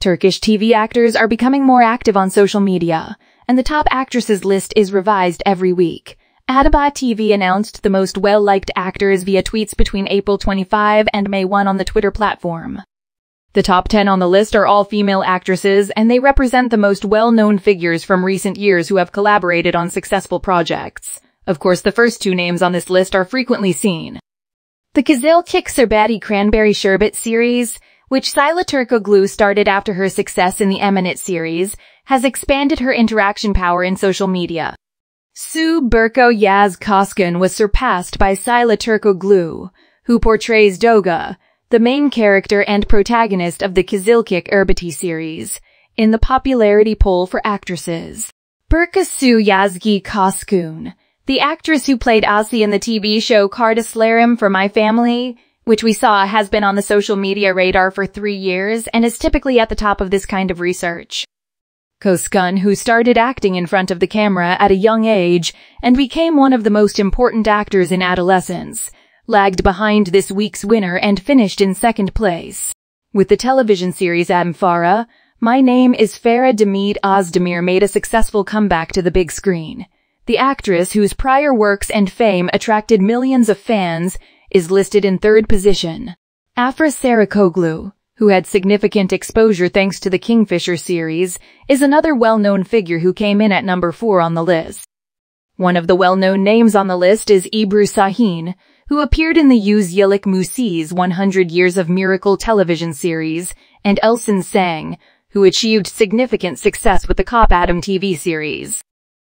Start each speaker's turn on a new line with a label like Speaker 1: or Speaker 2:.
Speaker 1: Turkish TV actors are becoming more active on social media, and the top actresses list is revised every week. Atabay TV announced the most well-liked actors via tweets between April 25 and May 1 on the Twitter platform. The top 10 on the list are all female actresses, and they represent the most well-known figures from recent years who have collaborated on successful projects. Of course, the first two names on this list are frequently seen. The Kizilcik Şerbeti Cranberry Sherbet series which Sila Türkoğlu started after her success in the Emanet series, has expanded her interaction power in social media. Su Burcu Yaz Coşkun was surpassed by Sila Türkoğlu, who portrays Doga, the main character and protagonist of the Kizilcik Erbeti series, in the popularity poll for actresses. Burcu Su Yazgi Coşkun, the actress who played Asi in the TV show Kardeşlerim for My Family, which we saw has been on the social media radar for three years and is typically at the top of this kind of research. Coşkun, who started acting in front of the camera at a young age and became one of the most important actors in adolescence, lagged behind this week's winner and finished in second place. With the television series Farah, My Name is Farah Demet Özdemir made a successful comeback to the big screen. The actress, whose prior works and fame attracted millions of fans, is listed in third position. Afra Saraçoğlu, who had significant exposure thanks to the Kingfisher series, is another well-known figure who came in at number 4 on the list. One of the well-known names on the list is Ebru Şahin, who appeared in the Yüz Yıllık Mucize 100 Years of Miracle television series, and Elçin Sangu, who achieved significant success with the Çöp Adam TV series.